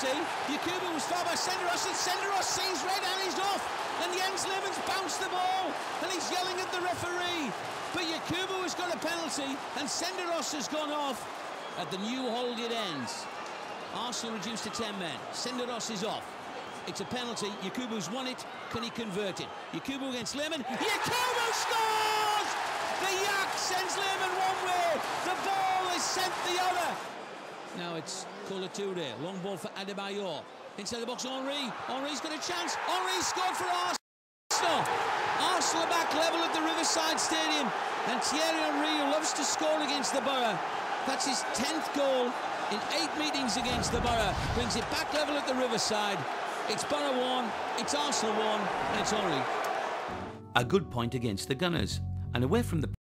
penalty. Yakubu was fouled by Senderos, and Senderos sees red and he's off. And Jens Lehmann's bounced the ball, and he's yelling at the referee. But Yakubu has got a penalty, and Senderos has gone off at the new hold it ends. Arsenal reduced to 10 men. Senderos is off. It's a penalty. Yakubu's won it. Can he convert it? Yakubu against Lehmann. Yakubu scores! The Yak sends Lehmann one way. The ball is sent the other. Now it's Touré. Long ball for Adebayor. Inside the box, Henry. Henry's got a chance. Henry scored for Arsenal. Arsenal back level at the Riverside Stadium. And Thierry Henry, loves to score against the Boro, that's his 10th goal in eight meetings against the Boro. Brings it back level at the Riverside. It's Boro 1, it's Arsenal 1, and it's Henry. A good point against the Gunners, and away from the